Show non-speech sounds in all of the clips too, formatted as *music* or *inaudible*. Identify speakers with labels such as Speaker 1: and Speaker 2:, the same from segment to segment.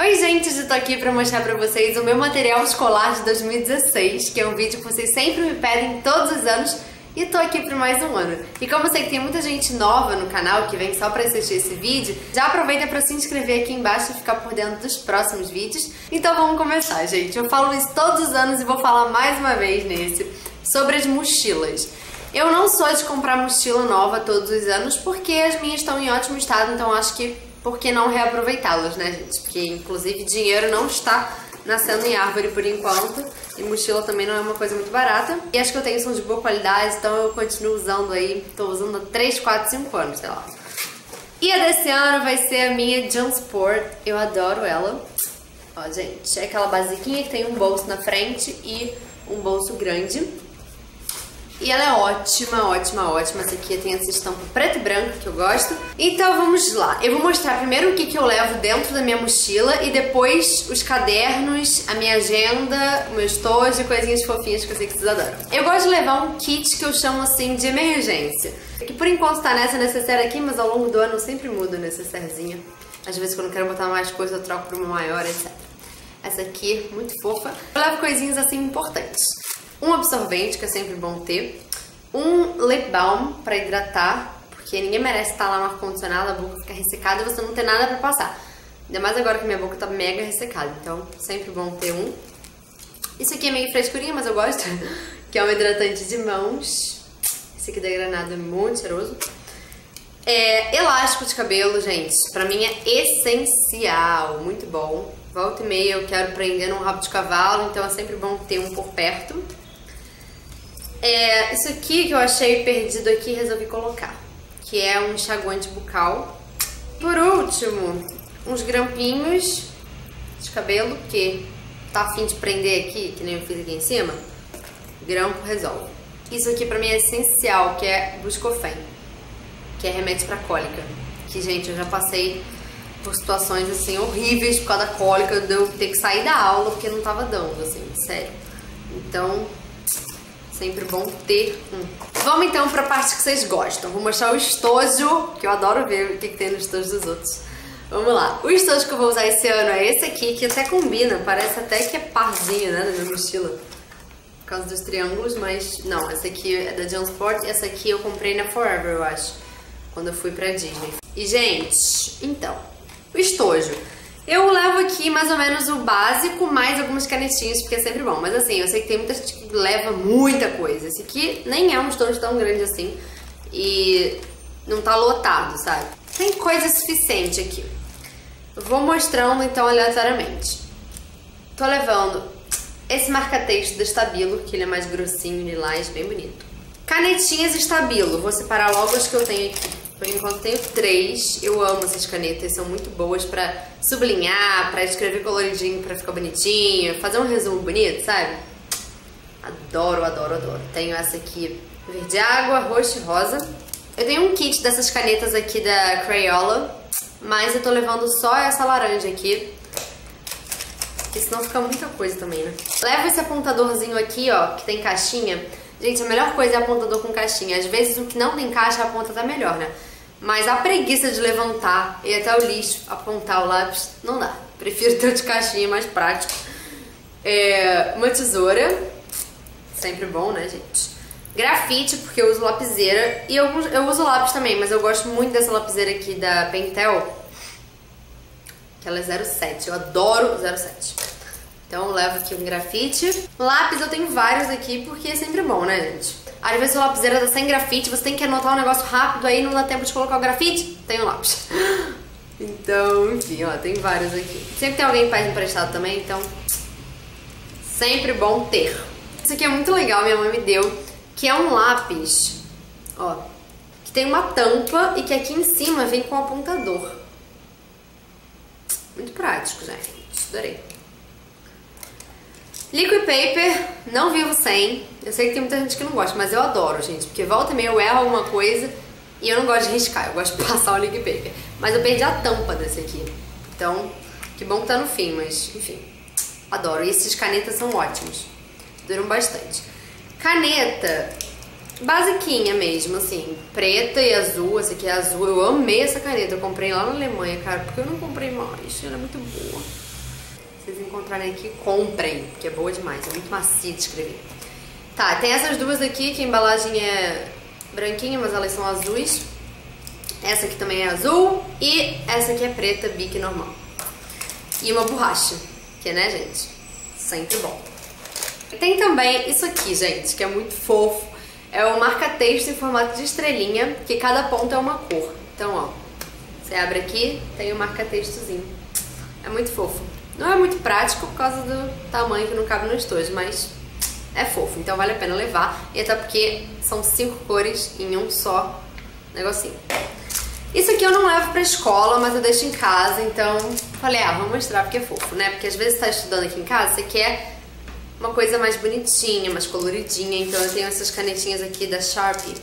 Speaker 1: Oi gente, eu tô aqui pra mostrar pra vocês o meu material escolar de 2016, que é um vídeo que vocês sempre me pedem todos os anos e tô aqui por mais um ano. E como eu sei que tem muita gente nova no canal que vem só pra assistir esse vídeo, já aproveita pra se inscrever aqui embaixo e ficar por dentro dos próximos vídeos. Então vamos começar, gente. Eu falo isso todos os anos e vou falar mais uma vez nesse sobre as mochilas. Eu não sou de comprar mochila nova todos os anos porque as minhas estão em ótimo estado, então acho que por que não reaproveitá-los, né, gente? Porque, inclusive, dinheiro não está nascendo em árvore por enquanto. E mochila também não é uma coisa muito barata. E as que eu tenho são de boa qualidade, então eu continuo usando aí. Tô usando há 3, 4, 5 anos, sei lá. E a desse ano vai ser a minha Sport. Eu adoro ela. Ó, gente, é aquela basiquinha que tem um bolso na frente e um bolso grande. E ela é ótima, ótima, ótima. Essa aqui tem essa estampa preto e branco que eu gosto. Então vamos lá. Eu vou mostrar primeiro o que, que eu levo dentro da minha mochila e depois os cadernos, a minha agenda, o meu estojo e coisinhas fofinhas que eu sei que vocês adoram. Eu gosto de levar um kit que eu chamo assim de emergência. Que por enquanto tá nessa necessaire aqui, mas ao longo do ano eu sempre mudo a necessairezinha. Às vezes quando eu quero botar mais coisa eu troco por uma maior, etc. Essa aqui, muito fofa. Eu levo coisinhas assim importantes um absorvente, que é sempre bom ter, um lip balm para hidratar, porque ninguém merece estar lá no ar-condicionado, a boca fica ressecada e você não ter nada para passar. Ainda mais agora que minha boca tá mega ressecada, então sempre bom ter um. Isso aqui é meio frescurinho, mas eu gosto, *laughs* que é um hidratante de mãos. Esse aqui da Granada é muito cheiroso. É, elástico de cabelo, gente, pra mim é essencial, muito bom. Volta e meia eu quero prender num rabo de cavalo, então é sempre bom ter um por perto. É, isso aqui que eu achei perdido aqui, resolvi colocar. Que é um enxaguante bucal. Por último, uns grampinhos de cabelo, que tá afim de prender aqui, que nem eu fiz aqui em cima. Grampo resolve. Isso aqui pra mim é essencial, que é Buscofen. Que é remédio pra cólica. Que, gente, eu já passei por situações, assim, horríveis por causa da cólica. De eu ter que sair da aula porque não tava dando, assim, sério. Então, Sempre bom ter um. Vamos então para a parte que vocês gostam. Vou mostrar o estojo, que eu adoro ver o que, que tem no estojo dos outros. Vamos lá. O estojo que eu vou usar esse ano é esse aqui, que até combina. Parece até que é parzinho, né, na minha mochila. Por causa dos triângulos, mas não. Essa aqui é da Jansport e essa aqui eu comprei na Forever, eu acho. Quando eu fui pra Disney. E, gente, então, o estojo. Eu levo aqui mais ou menos o básico, mais algumas canetinhas, porque é sempre bom. Mas assim, eu sei que tem muita gente que leva muita coisa. Esse aqui nem é um estojo tão grande assim. E não tá lotado, sabe? Tem coisa suficiente aqui. Vou mostrando então aleatoriamente. Tô levando esse marca-texto da Stabilo, que ele é mais grossinho, lilás, bem bonito. Canetinhas Stabilo, vou separar logo as que eu tenho aqui. Por enquanto tenho três. Eu amo essas canetas, são muito boas pra sublinhar, pra escrever coloridinho, pra ficar bonitinho, fazer um resumo bonito, sabe? Adoro, adoro, adoro. Tenho essa aqui verde água, roxo e rosa. Eu tenho um kit dessas canetas aqui da Crayola, mas eu tô levando só essa laranja aqui. Porque senão fica muita coisa também, né? Levo esse apontadorzinho aqui, ó, que tem caixinha. Gente, a melhor coisa é apontador com caixinha. Às vezes o que não tem caixa, a ponta tá melhor, né? Mas a preguiça de levantar e até o lixo apontar o lápis, não dá. Prefiro ter de caixinha, mais prático. É, uma tesoura, sempre bom, né, gente? Grafite, porque eu uso lapiseira. E eu, eu uso lápis também, mas eu gosto muito dessa lapiseira aqui da Pentel. Que ela é 07. Eu adoro 07. Então eu levo aqui um grafite. Lápis eu tenho vários aqui, porque é sempre bom, né, gente? Às vezes a lapiseira tá sem grafite, você tem que anotar um negócio rápido, aí não dá tempo de colocar o grafite, tem o lápis. *gasps* Então, enfim, ó, tem vários aqui. Sempre tem alguém que faz emprestado também, então sempre bom ter. Isso aqui é muito legal, minha mãe me deu, que é um lápis, ó, que tem uma tampa e que aqui em cima vem com um apontador. Muito prático, gente. Adorei. Liquid paper, não vivo sem. Eu sei que tem muita gente que não gosta, mas eu adoro, gente. Porque volta e meia eu erro alguma coisa e eu não gosto de riscar, eu gosto de *laughs* passar o liquid paper. Mas eu perdi a tampa desse aqui. Então, que bom que tá no fim, mas enfim. Adoro. E esses canetas são ótimos. Duram bastante. Caneta. basiquinha mesmo, assim, preta e azul. Essa aqui é azul. Eu amei essa caneta. Eu comprei lá na Alemanha, cara, porque eu não comprei mais. Ela é muito boa. Vocês encontrarem aqui, comprem, que é boa demais. É muito macia de escrever. Tá, tem essas duas aqui, que a embalagem é branquinha, mas elas são azuis. Essa aqui também é azul. E essa aqui é preta, bique normal. E uma borracha, que né, gente? Sempre bom. Tem também isso aqui, gente, que é muito fofo. É o marca-texto em formato de estrelinha, que cada ponto é uma cor. Então, ó, você abre aqui, tem o marca-textozinho. É muito fofo. Não é muito prático por causa do tamanho que não cabe no estojo, mas é fofo, então vale a pena levar. E até porque são cinco cores em um só negocinho. Isso aqui eu não levo pra escola, mas eu deixo em casa, então falei, ah, vou mostrar porque é fofo, né? Porque às vezes você tá estudando aqui em casa, você quer uma coisa mais bonitinha, mais coloridinha, então eu tenho essas canetinhas aqui da Sharpie,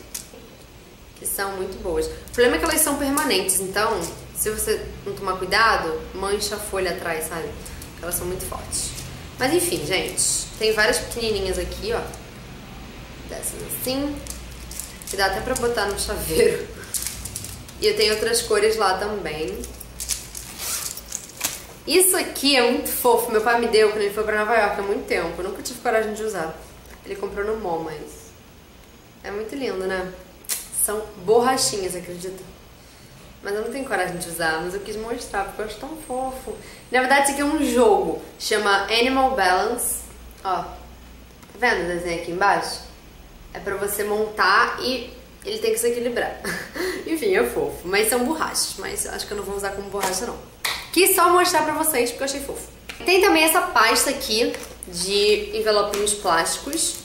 Speaker 1: que são muito boas. O problema é que elas são permanentes, então se você não tomar cuidado, mancha a folha atrás, sabe? Elas são muito fortes. Mas enfim, gente, tem várias pequenininhas aqui, ó. Dessas assim, que dá até pra botar no chaveiro. *laughs* E eu tenho outras cores lá também. Isso aqui é muito fofo. Meu pai me deu quando ele foi pra Nova York há muito tempo. Eu nunca tive coragem de usar. Ele comprou no mall, mas... É muito lindo, né? São borrachinhas, acredita? Mas eu não tenho coragem de usar, mas eu quis mostrar porque eu acho tão fofo. Na verdade, isso aqui é um jogo. Chama Animal Balance. Ó, tá vendo o desenho aqui embaixo? É pra você montar e ele tem que se equilibrar. *laughs* Enfim, é fofo. Mas são borrachas. Mas acho que eu não vou usar como borracha, não. Quis só mostrar pra vocês porque eu achei fofo. Tem também essa pasta aqui de envelopinhos plásticos.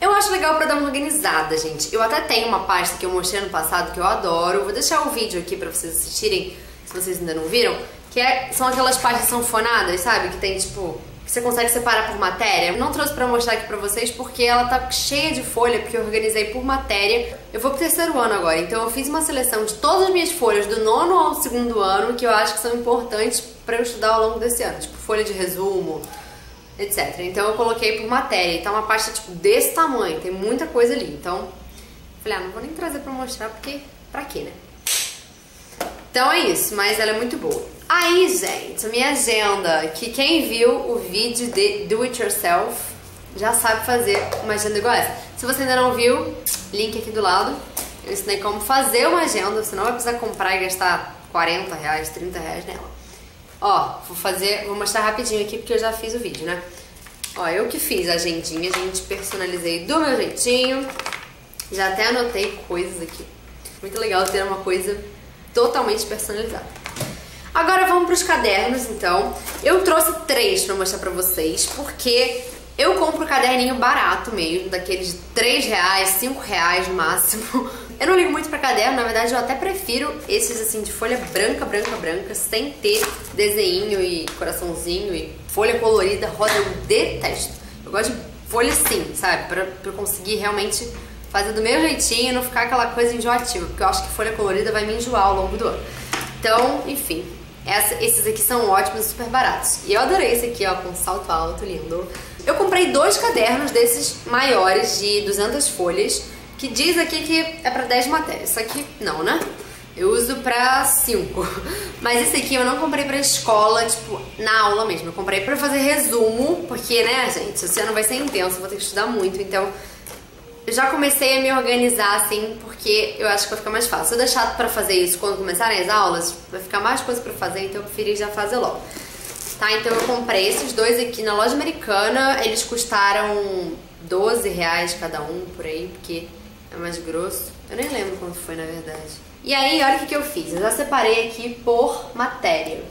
Speaker 1: Eu acho legal pra dar uma organizada, gente. Eu até tenho uma pasta que eu mostrei no passado que eu adoro. Vou deixar o vídeo aqui pra vocês assistirem, se vocês ainda não viram. Que é, são aquelas pastas sanfonadas, sabe? Que tem, tipo, que você consegue separar por matéria. Eu não trouxe pra mostrar aqui pra vocês porque ela tá cheia de folha, porque eu organizei por matéria. Eu vou pro terceiro ano agora, então eu fiz uma seleção de todas as minhas folhas do nono ao segundo ano que eu acho que são importantes pra eu estudar ao longo desse ano. Tipo, folha de resumo, etc. Então eu coloquei por matéria. Então é uma pasta, tipo, desse tamanho. Tem muita coisa ali. Então, falei, ah, não vou nem trazer pra mostrar porque, pra quê, né? Então é isso, mas ela é muito boa. Aí, gente, a minha agenda, que quem viu o vídeo de Do It Yourself já sabe fazer uma agenda igual essa. Se você ainda não viu, link aqui do lado. Eu ensinei como fazer uma agenda, você não vai precisar comprar e gastar 40 reais, 30 reais nela. Ó, vou fazer, vou mostrar rapidinho aqui porque eu já fiz o vídeo, né? Ó, eu que fiz a agendinha, gente, personalizei do meu jeitinho. Já até anotei coisas aqui. Muito legal ter uma coisa totalmente personalizada. Agora vamos para os cadernos, então. Eu trouxe três para mostrar para vocês, porque eu compro caderninho barato mesmo, daqueles de 3 reais, 5 reais no máximo. *laughs* Eu não ligo muito para caderno, na verdade eu até prefiro esses assim de folha branca, branca, branca, sem ter desenho e coraçãozinho e folha colorida, rosa, eu detesto. Eu gosto de folha assim, sabe? Pra, pra conseguir realmente fazer do meu jeitinho e não ficar aquela coisa enjoativa, porque eu acho que folha colorida vai me enjoar ao longo do ano. Então, enfim, essa, esses aqui são ótimos super baratos. E eu adorei esse aqui, ó, com salto alto, lindo. Eu comprei dois cadernos desses maiores, de 200 folhas, que diz aqui que é pra 10 matérias. Isso aqui, não, né? Eu uso pra 5. *laughs* Mas esse aqui eu não comprei pra escola, tipo, na aula mesmo. Eu comprei pra fazer resumo, porque, né, gente, esse ano vai ser intenso, vou ter que estudar muito, então eu já comecei a me organizar assim, porque eu acho que vai ficar mais fácil. Se eu deixar pra fazer isso quando começarem as aulas, vai ficar mais coisa pra fazer, então eu preferi já fazer logo. Tá, então eu comprei esses dois aqui na loja americana, eles custaram 12 reais cada um, por aí, porque é mais grosso. Eu nem lembro quanto foi, na verdade. E aí, olha o que, que eu fiz. Eu já separei aqui por matéria.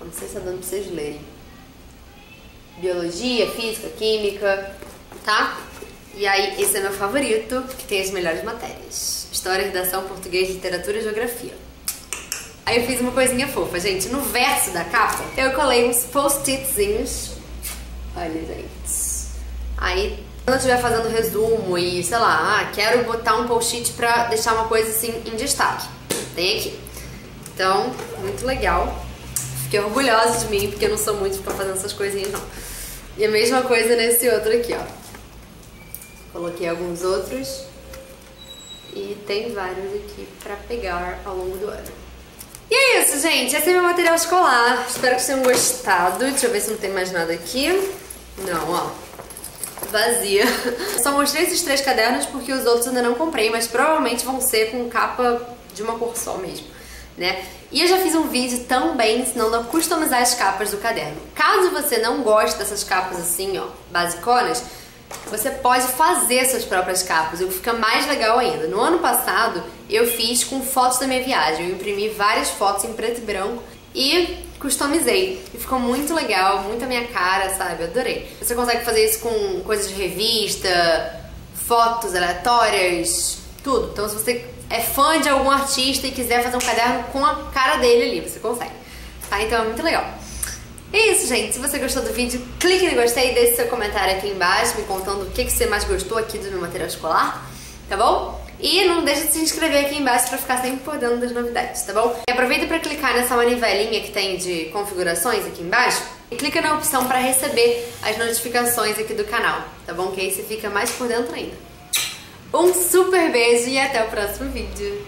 Speaker 1: Não sei se tá dando pra vocês lerem. Biologia, física, química, tá? E aí, esse é meu favorito, que tem as melhores matérias. História, redação, português, literatura e geografia. Aí eu fiz uma coisinha fofa, gente. No verso da capa, eu colei uns post-itzinhos. Olha, gente. Aí, quando estiver fazendo resumo e, sei lá, ah, quero botar um post-it pra deixar uma coisa assim em destaque. Tem aqui. Então, muito legal. Fiquei orgulhosa de mim, porque eu não sou muito ficar fazendo essas coisinhas, não. E a mesma coisa nesse outro aqui, ó. Coloquei alguns outros e tem vários aqui pra pegar ao longo do ano. E é isso, gente. Esse é meu material escolar. Espero que vocês tenham gostado. Deixa eu ver se não tem mais nada aqui. Não, ó. Vazia. *laughs* Só mostrei esses três cadernos porque os outros ainda não comprei, mas provavelmente vão ser com capa de uma cor só mesmo, né? E eu já fiz um vídeo também ensinando a customizar as capas do caderno. Caso você não goste dessas capas assim, ó, basiconas, você pode fazer suas próprias capas, o que fica mais legal ainda. No ano passado, eu fiz com fotos da minha viagem. Eu imprimi várias fotos em preto e branco e customizei. E ficou muito legal, muito a minha cara, sabe? Adorei. Você consegue fazer isso com coisas de revista, fotos aleatórias, tudo. Então, se você é fã de algum artista e quiser fazer um caderno com a cara dele ali, você consegue. Tá? Então é muito legal. É isso, gente. Se você gostou do vídeo, clique no gostei e deixe seu comentário aqui embaixo me contando o que, que você mais gostou aqui do meu material escolar, tá bom? E não deixe de se inscrever aqui embaixo pra ficar sempre por dentro das novidades, tá bom? E aproveita para clicar nessa manivelinha que tem de configurações aqui embaixo e clica na opção para receber as notificações aqui do canal, tá bom? Que aí você fica mais por dentro ainda. Um super beijo e até o próximo vídeo!